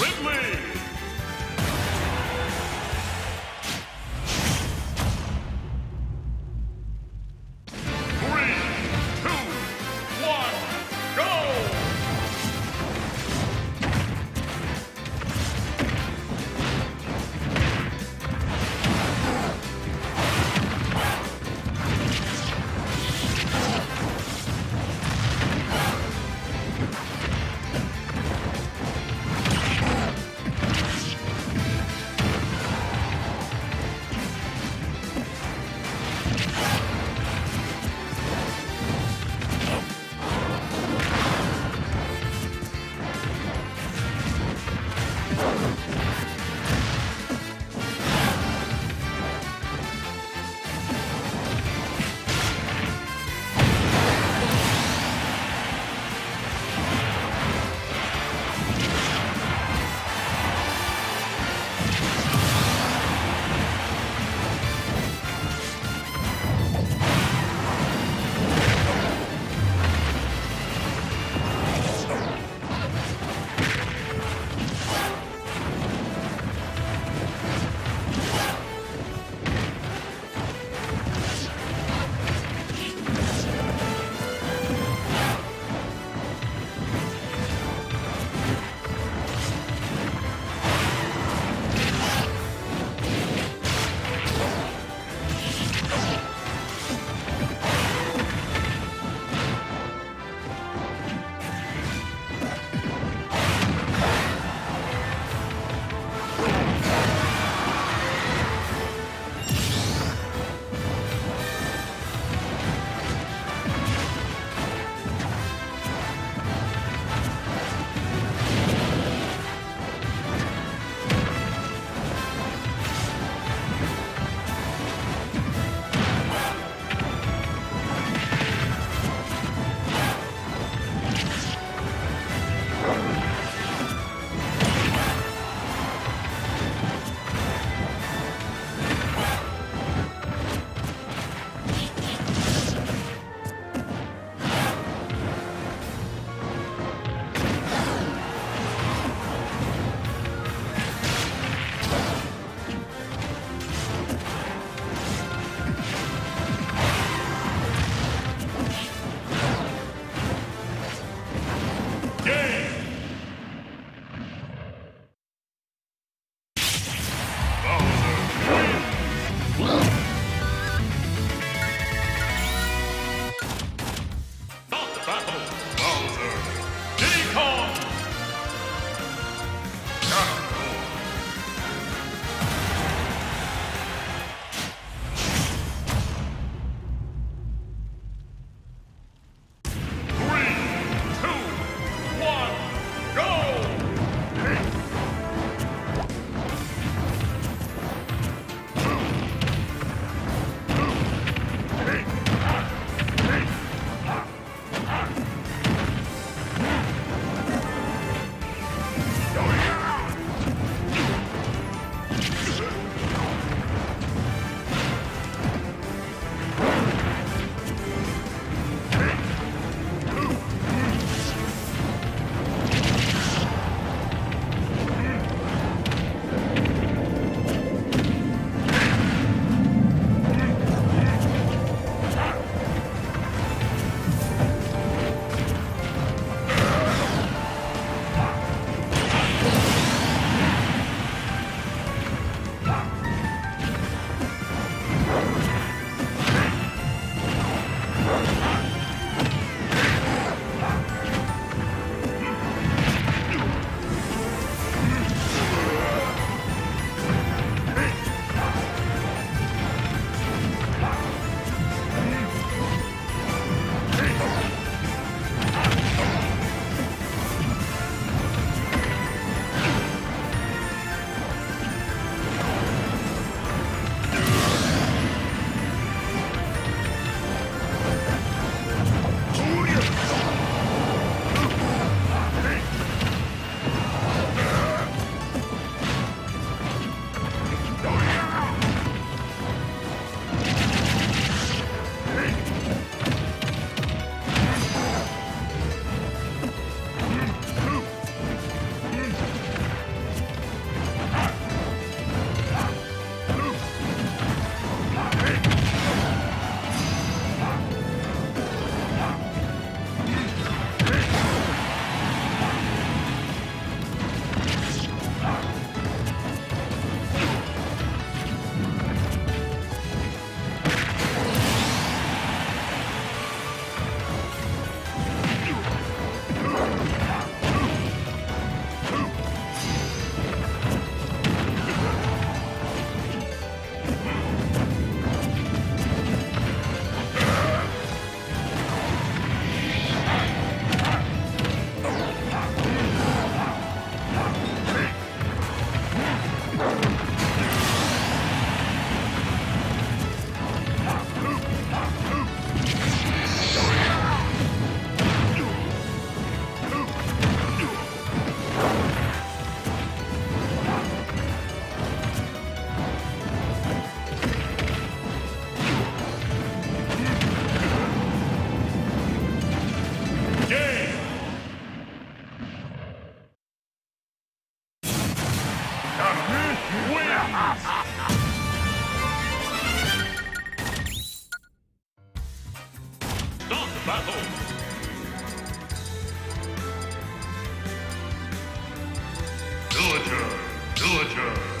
Red Villager, villager.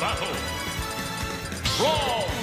battle. Brawl!